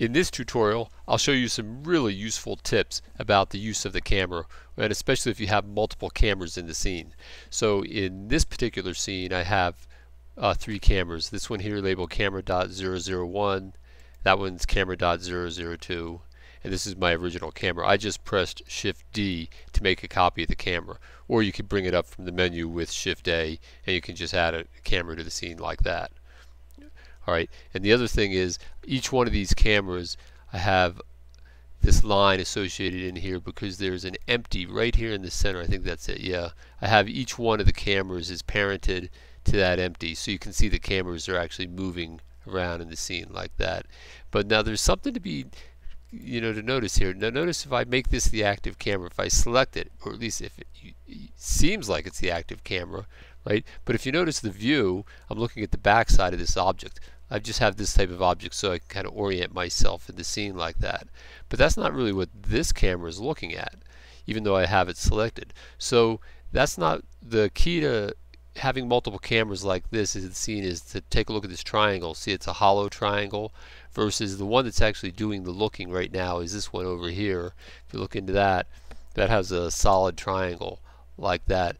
In this tutorial, I'll show you some really useful tips about the use of the camera, and especially if you have multiple cameras in the scene. So in this particular scene, I have uh, three cameras. This one here labeled camera.001, that one's camera.002, and this is my original camera. I just pressed Shift D to make a copy of the camera, or you can bring it up from the menu with Shift A, and you can just add a camera to the scene like that. Alright, and the other thing is each one of these cameras I have this line associated in here because there's an empty right here in the center. I think that's it. Yeah, I have each one of the cameras is parented to that empty so you can see the cameras are actually moving around in the scene like that. But now there's something to be you know to notice here. Now notice if I make this the active camera, if I select it, or at least if it, it seems like it's the active camera, right? But if you notice the view, I'm looking at the back side of this object. I just have this type of object so I can kind of orient myself in the scene like that. But that's not really what this camera is looking at, even though I have it selected. So that's not the key to having multiple cameras like this is the scene is to take a look at this triangle. See it's a hollow triangle versus the one that's actually doing the looking right now is this one over here. If you look into that, that has a solid triangle like that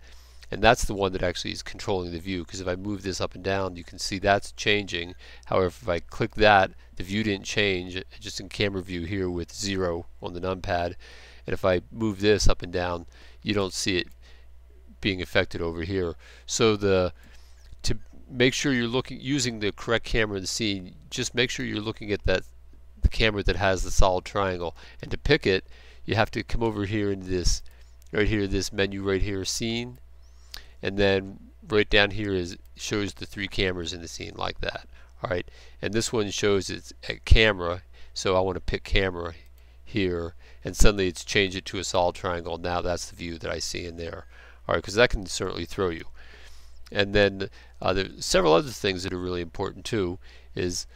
and that's the one that actually is controlling the view because if I move this up and down you can see that's changing. However if I click that the view didn't change just in camera view here with zero on the numpad. And if I move this up and down you don't see it being affected over here. So the to make sure you're looking using the correct camera in the scene just make sure you're looking at that the camera that has the solid triangle. And to pick it you have to come over here into this right here this menu right here scene and then right down here is shows the three cameras in the scene like that alright? And this one shows it's a camera so I want to pick camera here and suddenly it's changed it to a solid triangle. Now that's the view that I see in there alright? Because that can certainly throw you. And then uh, there's several other things that are really important too is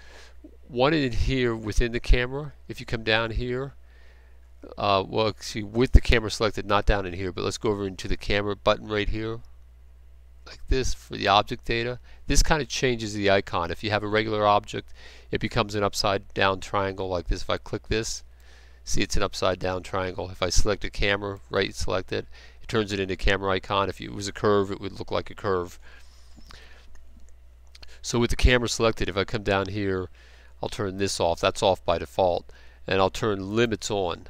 one in here within the camera if you come down here uh, well see with the camera selected not down in here but let's go over into the camera button right here like this for the object data. This kind of changes the icon. If you have a regular object, it becomes an upside down triangle like this. If I click this, see it's an upside down triangle. If I select a camera, right select it, it turns it into a camera icon. If it was a curve, it would look like a curve. So with the camera selected, if I come down here, I'll turn this off. That's off by default. And I'll turn limits on.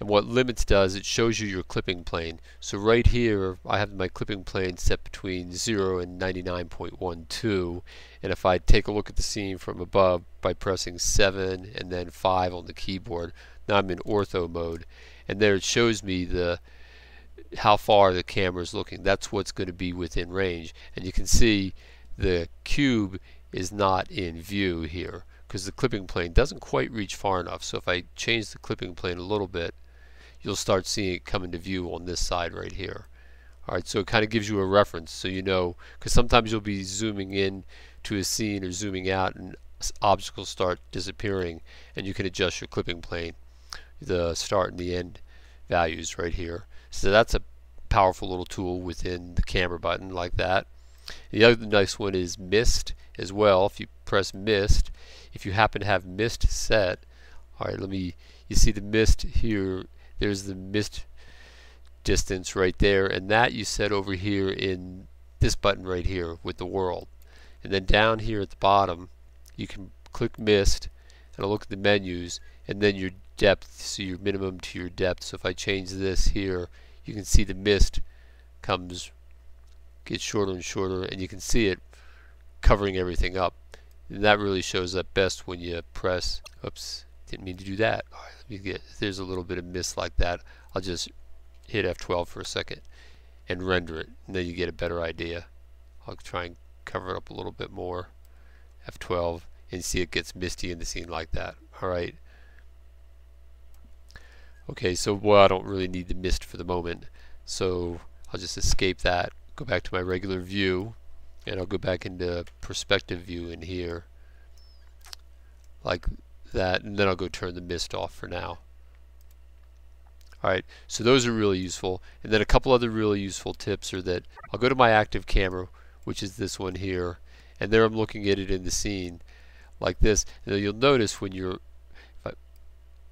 And what limits does, it shows you your clipping plane. So right here, I have my clipping plane set between 0 and 99.12. And if I take a look at the scene from above by pressing 7 and then 5 on the keyboard, now I'm in ortho mode. And there it shows me the how far the camera is looking. That's what's going to be within range. And you can see the cube is not in view here because the clipping plane doesn't quite reach far enough. So if I change the clipping plane a little bit, you'll start seeing it come into view on this side right here. Alright, so it kind of gives you a reference so you know, because sometimes you'll be zooming in to a scene or zooming out and obstacles start disappearing and you can adjust your clipping plane, the start and the end values right here. So that's a powerful little tool within the camera button like that. The other nice one is mist as well. If you press mist, if you happen to have mist set, alright, let me, you see the mist here there's the mist distance right there and that you set over here in this button right here with the world. And then down here at the bottom you can click mist and I'll look at the menus and then your depth so your minimum to your depth. So if I change this here you can see the mist comes gets shorter and shorter and you can see it covering everything up. And that really shows up best when you press oops didn't mean to do that. let me get, there's a little bit of mist like that. I'll just hit F12 for a second and render it. And then you get a better idea. I'll try and cover it up a little bit more. F12 and see it gets misty in the scene like that. Alright. Okay, so well I don't really need the mist for the moment. So I'll just escape that, go back to my regular view, and I'll go back into perspective view in here. Like that and then I'll go turn the mist off for now. Alright, so those are really useful. And then a couple other really useful tips are that I'll go to my active camera, which is this one here, and there I'm looking at it in the scene like this. And you'll notice when you're,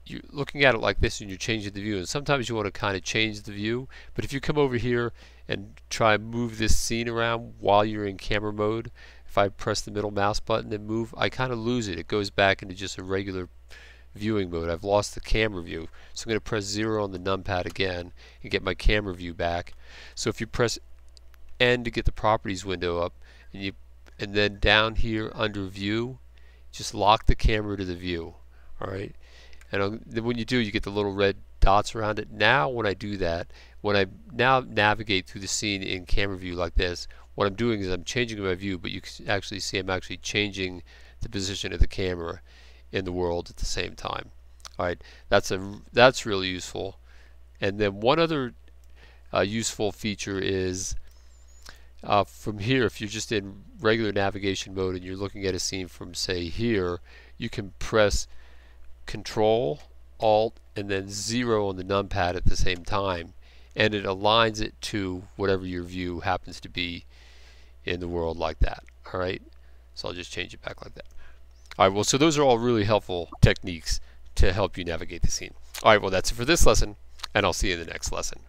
you're looking at it like this and you're changing the view and sometimes you want to kind of change the view but if you come over here and try and move this scene around while you're in camera mode. If I press the middle mouse button and move I kind of lose it. It goes back into just a regular viewing mode. I've lost the camera view so I'm going to press 0 on the numpad again and get my camera view back. So if you press N to get the properties window up and you and then down here under view just lock the camera to the view alright and then when you do you get the little red dots around it. Now when I do that when I now navigate through the scene in camera view like this what I'm doing is I'm changing my view but you can actually see I'm actually changing the position of the camera in the world at the same time. Alright that's a that's really useful. And then one other uh, useful feature is uh, from here if you're just in regular navigation mode and you're looking at a scene from say here you can press control alt and then zero on the numpad at the same time and it aligns it to whatever your view happens to be in the world like that alright so I'll just change it back like that. Alright well so those are all really helpful techniques to help you navigate the scene. Alright well that's it for this lesson and I'll see you in the next lesson